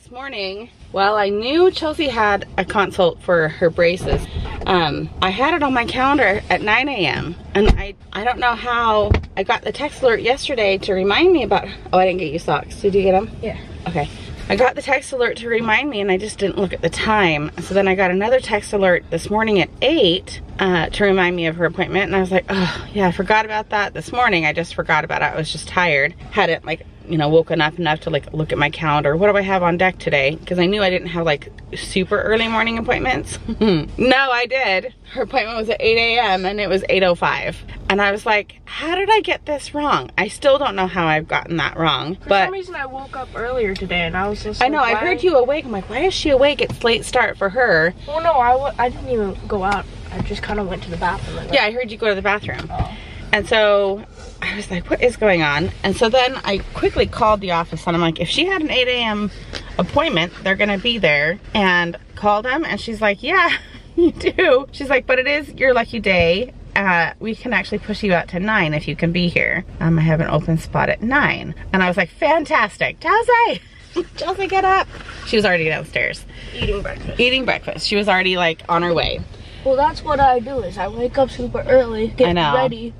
This morning, well, I knew Chelsea had a consult for her braces. Um, I had it on my calendar at 9 a.m. And I, I don't know how I got the text alert yesterday to remind me about, oh, I didn't get you socks. Did you get them? Yeah. Okay. I got the text alert to remind me and I just didn't look at the time. So then I got another text alert this morning at 8 uh, to remind me of her appointment. And I was like, oh, yeah, I forgot about that this morning. I just forgot about it. I was just tired. Hadn't like, you know, woken up enough to like look at my calendar. What do I have on deck today? Because I knew I didn't have like super early morning appointments. no, I did. Her appointment was at 8 a.m. and it was 8.05. And I was like, how did I get this wrong? I still don't know how I've gotten that wrong. For but some reason, I woke up earlier today, and I was just. I know, like, I heard you awake. I'm like, why is she awake? It's late start for her. Well, no, I, w- I didn't even go out. I just kind of went to the bathroom. Yeah, I heard you go to the bathroom. Oh. And so I was like, what is going on? And so then I quickly called the office and I'm like, if she had an 8 a.m. appointment, they're gonna be there. And called them and she's like, yeah, you do. She's like, but it is your lucky day. Uh, we can actually push you out to nine if you can be here. Um, I have an open spot at nine. And I was like, fantastic, Chelsea, Chelsea, get up. She was already downstairs eating breakfast. eating breakfast. She was already like on her way. Well, that's what I do. Is I wake up super early, get I know. ready.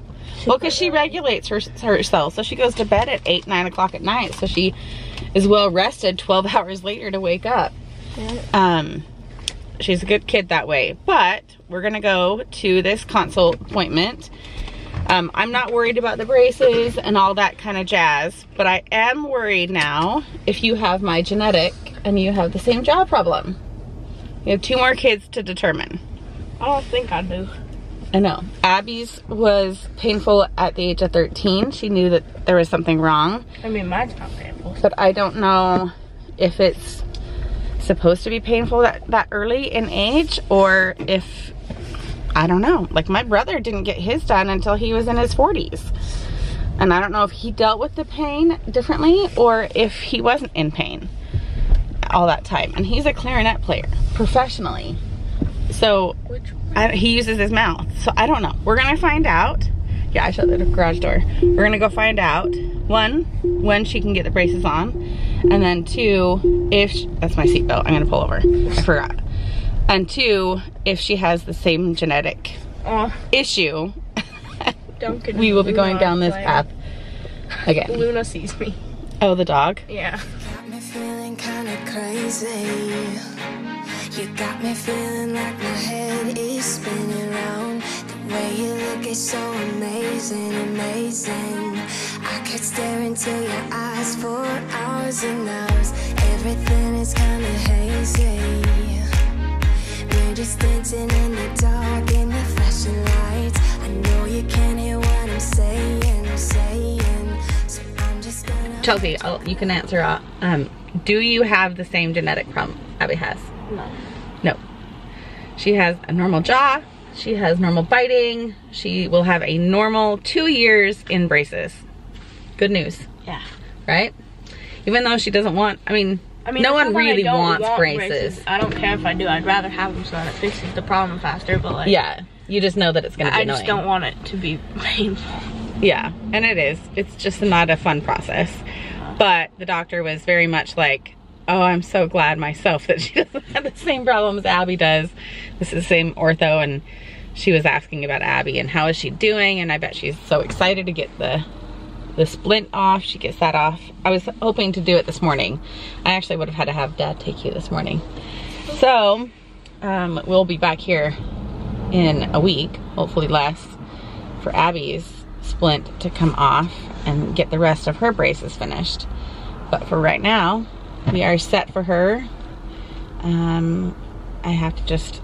Well, because she regulates her, herself. So she goes to bed at 8, 9 o'clock at night. So she is well rested 12 hours later to wake up. Yeah. Um, she's a good kid that way. But we're going to go to this consult appointment. Um, I'm not worried about the braces and all that kind of jazz. But I am worried now if you have my genetic and you have the same jaw problem. You have two more kids to determine. I don't think I do. I know. Abby's was painful at the age of 13. She knew that there was something wrong, I mean, mine's not painful. but I don't know if it's supposed to be painful that, that early in age or if, I don't know. Like my brother didn't get his done until he was in his 40s. And I don't know if he dealt with the pain differently or if he wasn't in pain all that time. And he's a clarinet player professionally. So Which I, he uses his mouth. So I don't know. We're gonna find out. Yeah, I shut the garage door. We're gonna go find out, one, when she can get the braces on, and then two, if, she- that's my seatbelt, I'm gonna pull over, I forgot. And two, if she has the same genetic Oh, issue, Duncan. we will be going Luna down this playing. path again. Luna sees me. Oh, the dog? Yeah. You got me feeling like my head is spinning round. The way you look is so amazing, amazing. I could stare into your eyes for hours and hours. Everything is kinda hazy. We're just dancing in the dark in the flashing lights. I know you can't hear what I'm saying, saying. So I'm just gonna. Chelsea, I'll, you can answer. Uh, um, do you have the same genetic problem Abby has? No. No. She has a normal jaw. She has normal biting. She will have a normal two years in braces. Good news, Yeah. right? Even though she doesn't want, I mean, I mean, no one I really wants want braces. I don't care if I do. I'd rather have them so that it fixes the problem faster. But like, Yeah, you just know that it's gonna be I just don't want it to be painful. Yeah, and it is. It's just not a fun process. But the doctor was very much like, oh, I'm so glad myself that she doesn't have the same problems Abby does. This is the same ortho and she was asking about Abby and how is she doing and I bet she's so excited to get the the splint off. She gets that off. I was hoping to do it this morning. I actually would have had to have dad take you this morning. So, um, we'll be back here in a week, hopefully less, for Abby's splint to come off and get the rest of her braces finished. But for right now, we are set for her. Um, I have to just,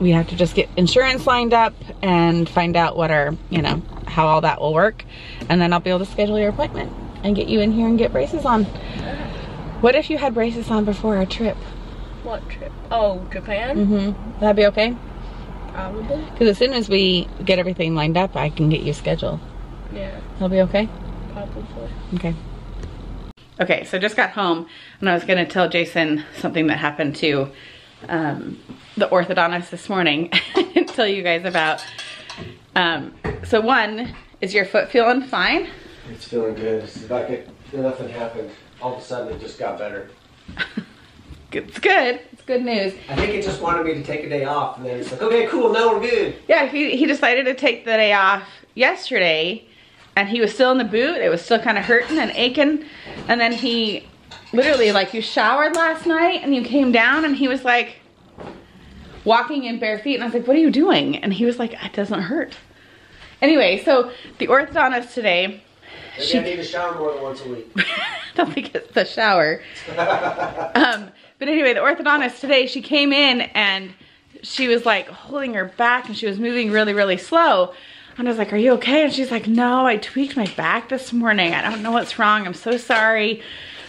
we have to just get insurance lined up and find out what our, you know, how all that will work. And then I'll be able to schedule your appointment and get you in here and get braces on. What if you had braces on before our trip? What trip? Oh, Japan? Mm-hmm. That'd be okay? Probably. Because as soon as we get everything lined up, I can get you scheduled. Yeah, That'll be okay? probably. Okay. Okay, so just got home and I was gonna tell Jason something that happened to um, the orthodontist this morning and tell you guys about. Um, so one, is your foot feeling fine? It's feeling good. It's like it, nothing happened. All of a sudden, it just got better. It's good. It's good news. I think it just wanted me to take a day off, and then it's like, okay, cool, now we're good. Yeah, he, he decided to take the day off yesterday and he was still in the boot. It was still kind of hurting and aching. And then he literally like you showered last night and you came down and he was like walking in bare feet and I was like, what are you doing? And he was like, it doesn't hurt. Anyway, so the orthodontist today, Maybe She- I need to shower more than once a week. Don't think it's the shower. Um, but anyway, the orthodontist today, she came in and she was like holding her back and she was moving really, really slow. And I was like, are you okay? And she's like, no, I tweaked my back this morning. I don't know what's wrong. I'm so sorry.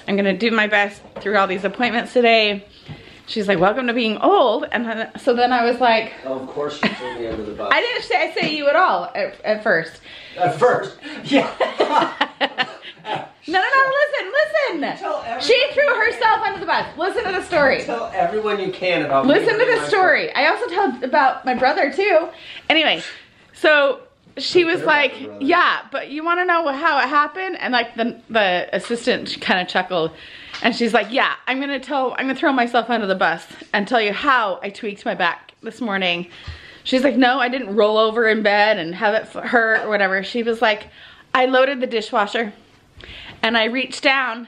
I'm gonna do my best through all these appointments today. She's like, welcome to being old. And then, so then I was like, Oh, of course she threw me under the bus. I didn't say, I say you at all at, at first. At first. Yeah. No, no, no, listen, listen. She threw herself under the bus. Listen to the story. Tell everyone you can about me Listen to the story. I also tell about my brother too. Anyway, so she was like, "Yeah, but you want to know how it happened?" And like the the assistant kind of chuckled, and she's like, "Yeah, I'm gonna tell. I'm gonna throw myself under the bus and tell you how I tweaked my back this morning." She's like, "No, I didn't roll over in bed and have it hurt or whatever." She was like, "I loaded the dishwasher, and I reached down,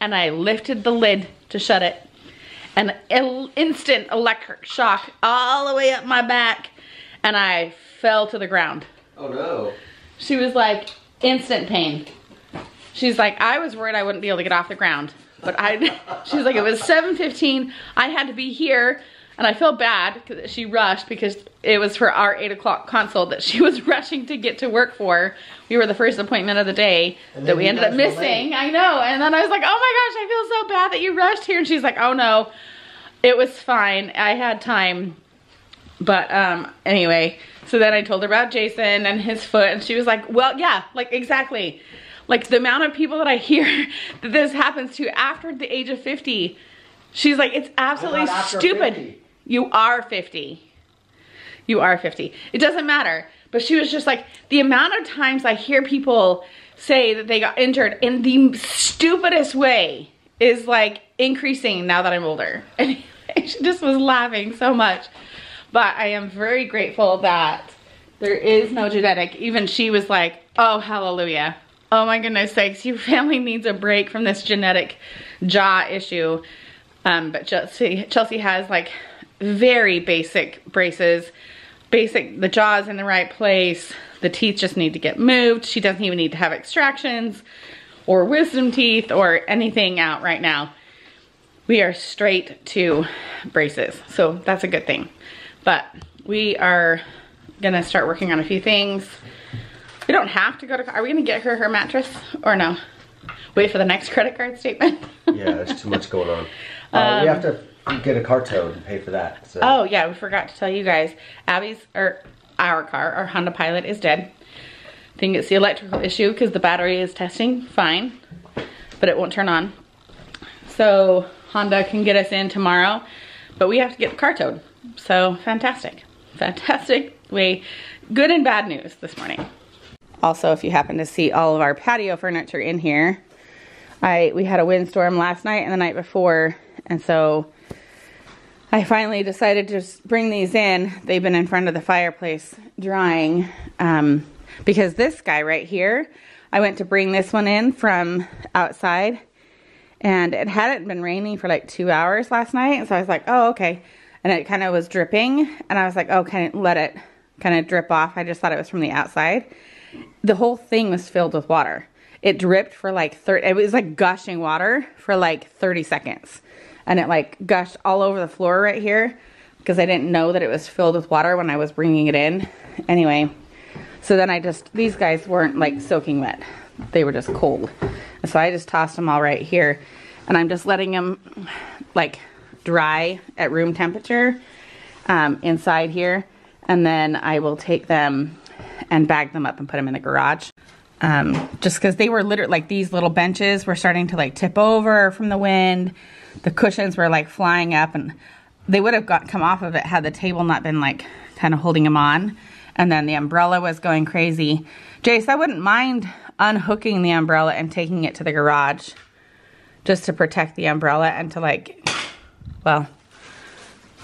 and I lifted the lid to shut it." an instant electric shock all the way up my back and I fell to the ground. Oh no. She was like instant pain. She's like, I was worried I wouldn't be able to get off the ground. But I, she's like, it was 7.15. I had to be here. And I felt bad because she rushed because it was for our eight o'clock consult that she was rushing to get to work for. We were the first appointment of the day that we ended up missing. I know. And then I was like, oh my gosh, I feel so bad that you rushed here. And she's like, oh no, it was fine. I had time. But um anyway, so then I told her about Jason and his foot and she was like, "Well, yeah, like exactly. Like the amount of people that I hear that this happens to after the age of 50. She's like, "It's absolutely stupid. 50. You are 50. You are 50. It doesn't matter." But she was just like, the amount of times I hear people say that they got injured in the stupidest way is like increasing now that I'm older. And she just was laughing so much. But I am very grateful that there is no genetic. Even she was like, oh, hallelujah. Oh my goodness sakes, your family needs a break from this genetic jaw issue. Um, but Chelsea, Chelsea has like very basic braces. Basic, the jaw's in the right place. The teeth just need to get moved. She doesn't even need to have extractions or wisdom teeth or anything out right now we are straight to braces. So that's a good thing. But we are gonna start working on a few things. We don't have to go to, are we gonna get her her mattress or no? Wait for the next credit card statement? Yeah, there's too much going on. Uh, we have to get a car towed and pay for that. So. Oh yeah, we forgot to tell you guys. Abby's, or our car, our Honda Pilot is dead. I think it's the electrical issue because the battery is testing fine, but it won't turn on. So Honda can get us in tomorrow, but we have to get the car towed. So fantastic, fantastic way. Good and bad news this morning. Also, if you happen to see all of our patio furniture in here, I we had a windstorm last night and the night before, and so I finally decided to just bring these in. They've been in front of the fireplace drying um, because this guy right here, I went to bring this one in from outside and it hadn't been raining for like two hours last night. And So I was like, oh, okay. And it kind of was dripping and I was like, oh, kind of let it kind of drip off. I just thought it was from the outside. The whole thing was filled with water. It dripped for like 30, it was like gushing water for like 30 seconds and it like gushed all over the floor right here because I didn't know that it was filled with water when I was bringing it in. Anyway, so then I just, these guys weren't like soaking wet. They were just cold. So I just tossed them all right here and I'm just letting them like dry at room temperature um, inside here. And then I will take them and bag them up and put them in the garage. Um, just because they were literally like these little benches were starting to like tip over from the wind. The cushions were like flying up and they would have got come off of it had the table not been like kind of holding them on. And then the umbrella was going crazy. Jace, I wouldn't mind unhooking the umbrella and taking it to the garage just to protect the umbrella and to like, well,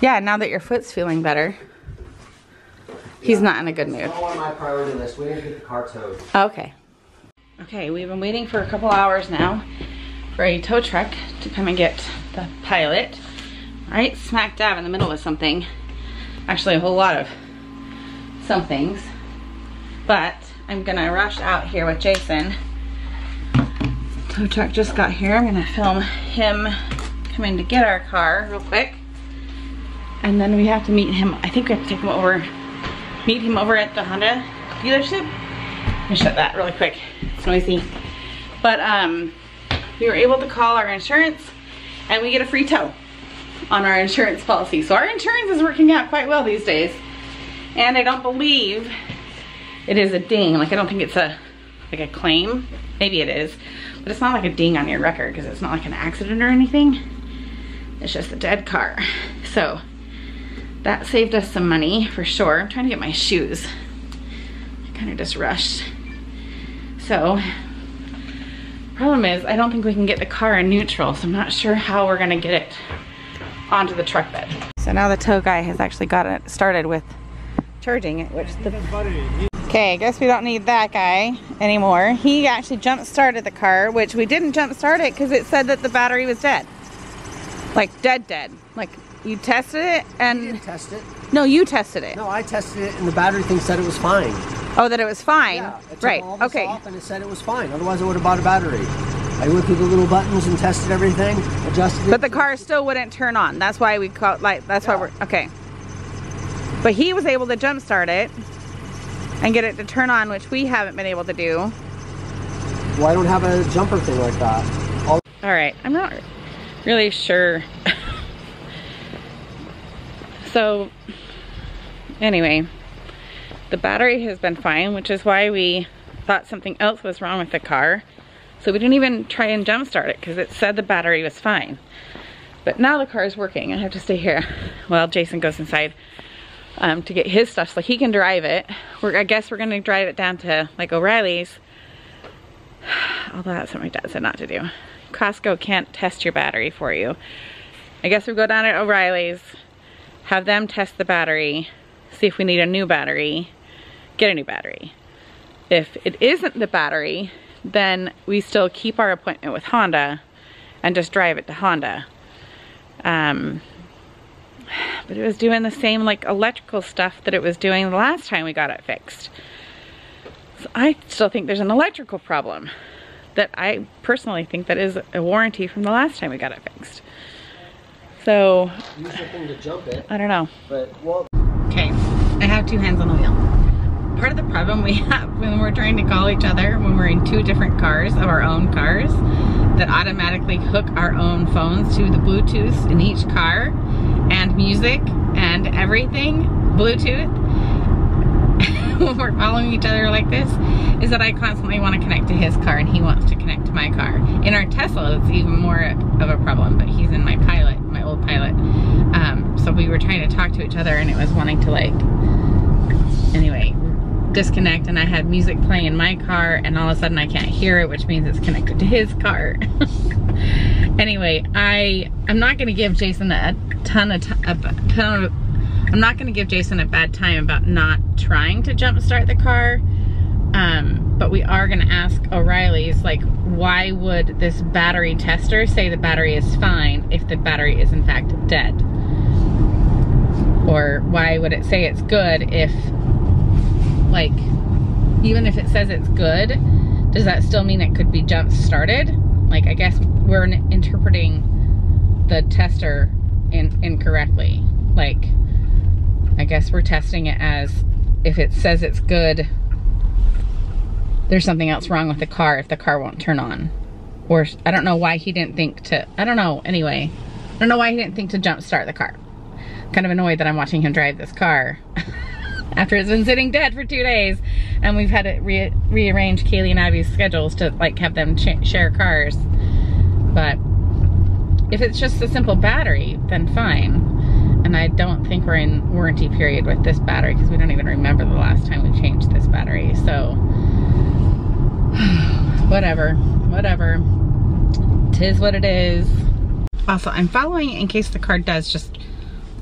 yeah, now that your foot's feeling better. He's not in a good mood. It's on my priority list. We didn't get the car towed. Okay. Okay, we've been waiting for a couple hours now for a tow truck to come and get the pilot. Right smack dab in the middle of something. Actually, a whole lot of some things. But I'm gonna rush out here with Jason. Tow truck just got here. I'm gonna film him coming to get our car real quick. And then we have to meet him. I think we have to take him over, meet him over at the Honda dealership. Let me shut that really quick. It's noisy. But um, we were able to call our insurance and we get a free tow on our insurance policy. So our insurance is working out quite well these days. And I don't believe it is a ding. Like I don't think it's a like a claim. Maybe it is. But it's not like a ding on your record because it's not like an accident or anything. It's just a dead car. So that saved us some money for sure. I'm trying to get my shoes. I kind of just rushed. So problem is I don't think we can get the car in neutral. So I'm not sure how we're gonna get it onto the truck bed. So now the tow guy has actually got it started with charging it, which the Okay, I guess we don't need that guy anymore. He actually jump started the car, which we didn't jump start it because it said that the battery was dead. Like dead dead. Like you tested it and test it. no, you tested it. No, I tested it and the battery thing said it was fine. Oh, that it was fine. Yeah, I took right. all this Okay. off and it said it was fine. Otherwise, I would have bought a battery. I went through the little buttons and tested everything, adjusted it. But the car still wouldn't turn on. That's why we caught like that's why we're okay. But he was able to jump start it and get it to turn on, which we haven't been able to do. Well, I don't have a jumper thing like that. All All right, I'm not really sure. so, anyway, the battery has been fine, which is why we thought something else was wrong with the car. So we didn't even try and jump start it because it said the battery was fine. But now the car is working. I have to stay here while Jason goes inside um, to get his stuff so he can drive it. We're, I guess we're gonna drive it down to like O'Reilly's although that's what my dad said not to do. Costco can't test your battery for you. I guess we go down to O'Reilly's, have them test the battery, see if we need a new battery, get a new battery. If it isn't the battery, then we still keep our appointment with Honda and just drive it to Honda. Um, but it was doing the same like electrical stuff that it was doing the last time we got it fixed. So I still think there's an electrical problem that I personally think that is a warranty from the last time we got it fixed. So, use the thing to jump it, I don't know. but well, Okay, I have two hands on the wheel. Part of the problem we have when we're trying to call each other when we're in two different cars of our own cars that automatically hook our own phones to the Bluetooth in each car and music and everything Bluetooth when we're following each other like this is that I constantly want to connect to his car and he wants to connect to my car. In our Tesla, it's even more of a problem, but he's in my Pilot, my old Pilot. Um, so we were trying to talk to each other and it was wanting to like, anyway, disconnect and I had music playing in my car and all of a sudden I can't hear it, which means it's connected to his car. anyway, I, I'm not gonna give Jason a ton of, a ton of I'm not gonna give Jason a bad time about not trying to jump start the car. Um, but we are gonna ask O'Reilly's like, why would this battery tester say the battery is fine if the battery is in fact dead? Or why would it say it's good if, like, even if it says it's good, does that still mean it could be jump started? Like, I guess we're interpreting the tester in, incorrectly. Like, I guess we're testing it as if it says it's good, there's something else wrong with the car if the car won't turn on. Or I don't know why he didn't think to, I don't know, anyway. I don't know why he didn't think to jump start the car. Kind of annoyed that I'm watching him drive this car after it's been sitting dead for two days and we've had to re rearrange Kaylee and Abby's schedules to like have them share cars. But if it's just a simple battery, then fine. And I don't think we're in warranty period with this battery because we don't even remember the last time we changed this battery. So whatever, whatever. tis what it is. Also, I'm following in case the car does just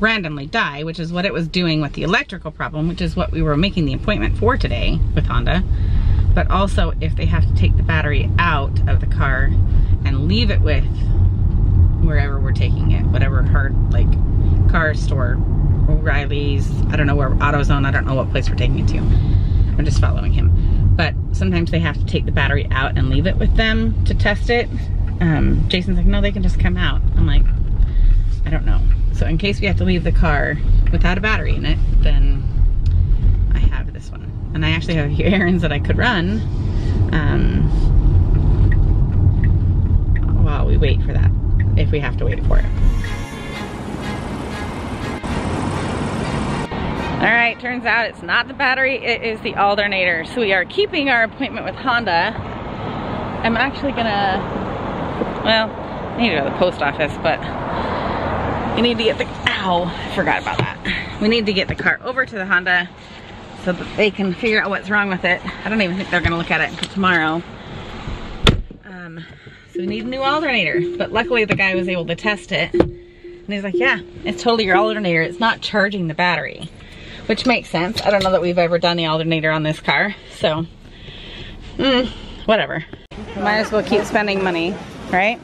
randomly die, which is what it was doing with the electrical problem, which is what we were making the appointment for today with Honda. But also if they have to take the battery out of the car and leave it with wherever we're taking it, whatever hard, like car store, O'Reilly's, I don't know where, AutoZone, I don't know what place we're taking it to. I'm just following him. But sometimes they have to take the battery out and leave it with them to test it. Um, Jason's like, no, they can just come out. I'm like, I don't know. So in case we have to leave the car without a battery in it, then I have this one. And I actually have a few errands that I could run um, while we wait for that, if we have to wait for it. All right, turns out it's not the battery, it is the alternator. So we are keeping our appointment with Honda. I'm actually gonna, well, I need to go to the post office, but we need to get the, ow, I forgot about that. We need to get the car over to the Honda so that they can figure out what's wrong with it. I don't even think they're gonna look at it until tomorrow. Um, so we need a new alternator, but luckily the guy was able to test it. And he's like, yeah, it's totally your alternator. It's not charging the battery, which makes sense. I don't know that we've ever done the alternator on this car, so, mm, whatever. Might as well keep spending money, right?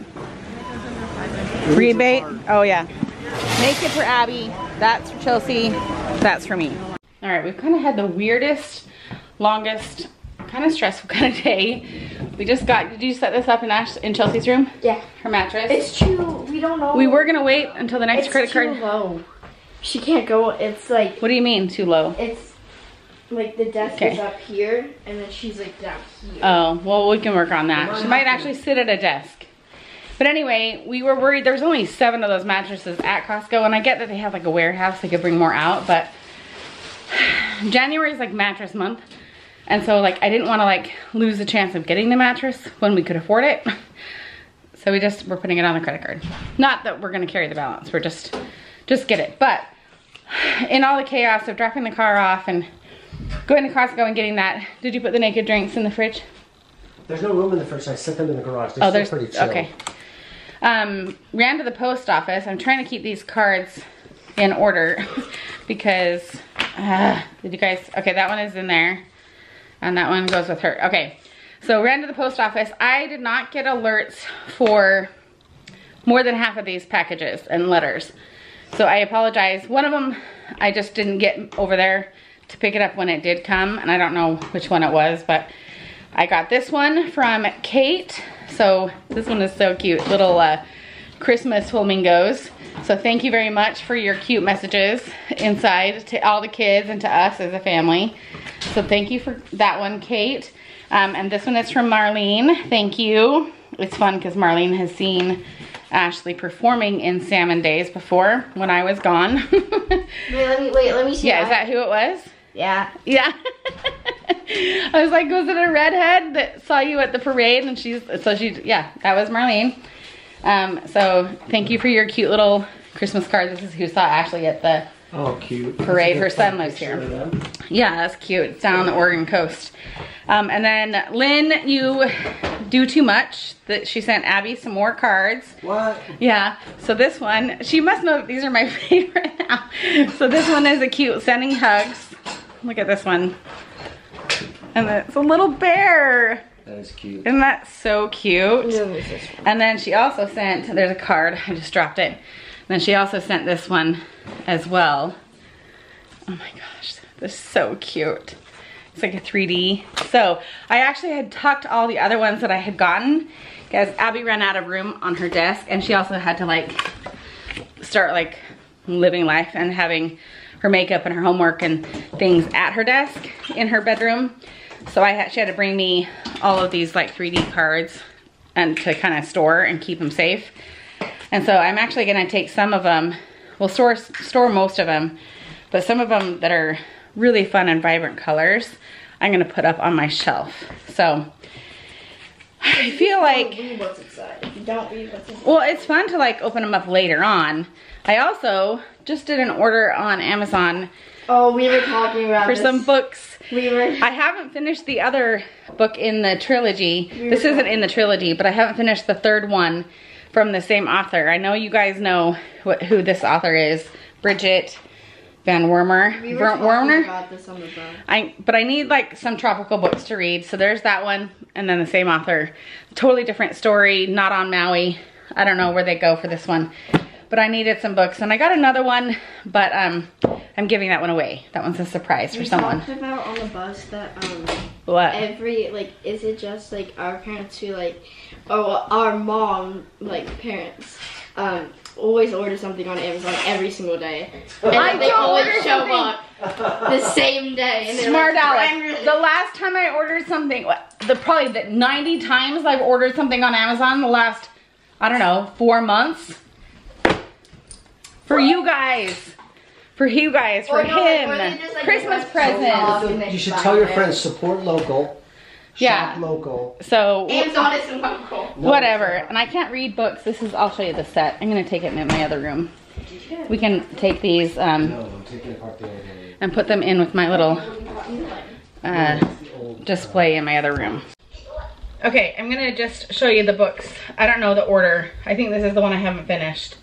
Rebate? Oh yeah. Make it for Abby, that's for Chelsea, that's for me. All right, we've kind of had the weirdest, longest, kind of stressful kind of day. We just got, did you set this up in Ash, in Chelsea's room? Yeah. Her mattress? It's too, we don't know. we were gonna wait until the next it's credit card. low. She can't go, it's like, What do you mean too low? it's like the desk Okay. is up here and then she's like down here. Oh, well, we can work on that. She might actually sit at a desk. But anyway, we were worried. There was only seven of those mattresses at Costco, and I get that they have like a warehouse. They could bring more out, but January is like mattress month. And so like I didn't want to like lose the chance of getting the mattress when we could afford it. So we just, we're putting it on the credit card. Not that we're gonna carry the balance, we're just, just get it. But in all the chaos of dropping the car off and going to Costco and getting that, did you put the naked drinks in the fridge? There's no room in the fridge. I set them in the garage. They're Oh, there's, pretty chill. okay. Um, ran to the post office. I'm trying to keep these cards in order because, uh, did you guys, okay, that one is in there and that one goes with her. Okay, so ran to the post office. I did not get alerts for more than half of these packages and letters. So I apologize. One of them, I just didn't get over there to pick it up when it did come, and I don't know which one it was, but I got this one from Kate. So this one is so cute, little uh, Christmas flamingos. So thank you very much for your cute messages inside to all the kids and to us as a family. So thank you for that one, Kate. Um, and this one is from Marlene. Thank you. It's fun because Marlene has seen Ashley performing in Salmon Days before when I was gone. Wait, let me, wait, let me see yeah, is that who it was? Yeah. Yeah. I was like, was it a redhead that saw you at the parade? And she's, so she, yeah, that was Marlene. Um, so thank you for your cute little Christmas card. This is who saw Ashley at the, Oh, cute. Parade, her That's a good son lives here. yeah, that's cute. It's down on the Oregon coast. Um, and then Lynn, you do too much. That she sent Abby some more cards. What? Yeah, so this one, she must know these are my favorite now. So this one is a cute sending hugs. Look at this one. And it's a little bear. That is cute. Isn't that so cute? No, this is- And then she also sent, there's a card, I just dropped it. Then she also sent this one as well. Oh my gosh, this is so cute. It's like a 3D. So I actually had tucked all the other ones that I had gotten because Abby ran out of room on her desk and she also had to like start like living life and having her makeup and her homework and things at her desk in her bedroom. So I had, she had to bring me all of these like 3D cards and to kind of store and keep them safe. And so I'm actually gonna take some of them, we'll store, store most of them, but some of them that are really fun and vibrant colors, I'm gonna put up on my shelf. So I feel like, what's inside. Don't read what's inside. well, it's fun to like open them up later on. I also just did an order on Amazon Oh, we were talking about for this. some books. We were. I haven't finished the other book in the trilogy. This isn't in the trilogy, but I haven't finished the third one from the same author. I know you guys know what, who this author is, Bridget Van Wormer. We were Ver- talking Werner? about this on the. I but I need like some tropical books to read. So there's that one and then the same author. Totally different story, not on Maui. I don't know where they go for this one. But I needed some books and I got another one, but um I'm giving that one away. That one's a surprise for We someone. talked about on the bus that um What? every like is it just like our parents who like oh our mom like parents um always order something on Amazon every single day. And I they always show something. up the same day. Smart like, Alex. The last time I ordered something, the probably the 90 times I've ordered something on Amazon in the last, I don't know, four months. For you guys. For you guys, for Or no, him. or they just, like, Christmas like, presents. And You should tell your it. friends, support local, Yeah. shop local. So, Amazon is local. Whatever. And I can't read books. This is, I'll show you the set. I'm going to take it in my other room. We can take these um, No, I'm taking apart the other day. and put them in with my little uh, display in my other room. Okay, I'm gonna just show you the books. I don't know the order. I think this is the one I haven't finished.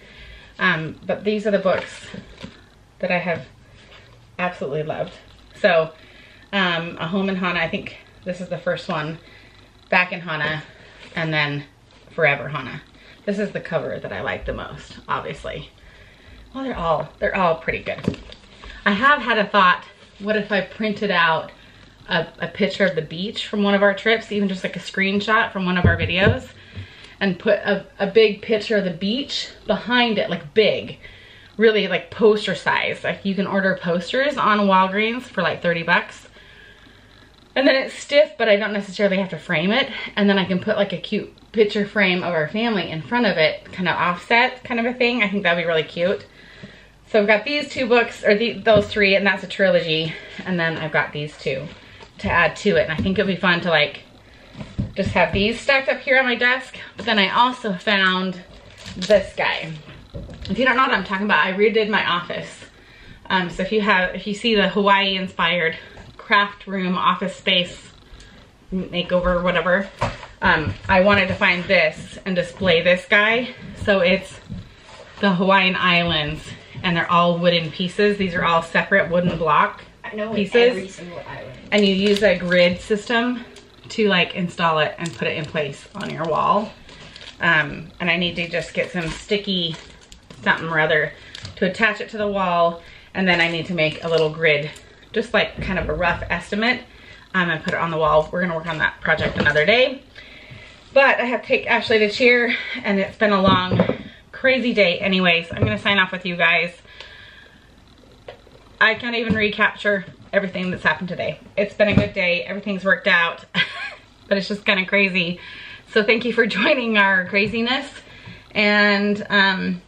Um, but these are the books that I have absolutely loved. So, um, A Home in Hana, I think this is the first one. Back in Hana, and then Forever Hana. This is the cover that I like the most, obviously. Well, they're all, they're all pretty good. I have had a thought, what if I printed out a, a picture of the beach from one of our trips, even just like a screenshot from one of our videos, and put a, a big picture of the beach behind it, like big, really like poster size. Like you can order posters on Walgreens for like 30 bucks. And then it's stiff, but I don't necessarily have to frame it. And then I can put like a cute picture frame of our family in front of it, kind of offset kind of a thing. I think that'd be really cute. So I've got these two books, or the, those three, and that's a trilogy. And then I've got these two to add to it. And I think it'll be fun to like, just have these stacked up here on my desk. But then I also found this guy. If you don't know what I'm talking about, I redid my office. Um, so if you have, if you see the Hawaii inspired craft room office space makeover, whatever, um, I wanted to find this and display this guy. So it's the Hawaiian Islands and they're all wooden pieces. These are all separate wooden block Pieces? every single island. and you use a grid system to like install it and put it in place on your wall. Um, and I need to just get some sticky something or other to attach it to the wall. And then I need to make a little grid, just like kind of a rough estimate um, and put it on the wall. We're gonna work on that project another day. But I have to take Ashley to cheer and it's been a long, crazy day anyways. I'm gonna sign off with you guys. I can't even recapture everything that's happened today. It's been a good day. Everything's worked out, but it's just kind of crazy. So thank you for joining our craziness. And um,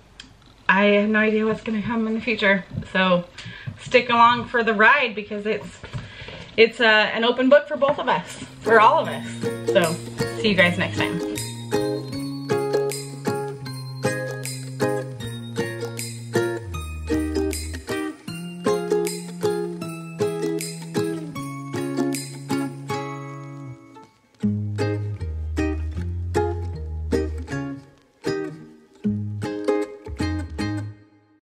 I have no idea what's gonna come in the future. So stick along for the ride because it's it's uh, an open book for both of us, for all of us. So see you guys next time.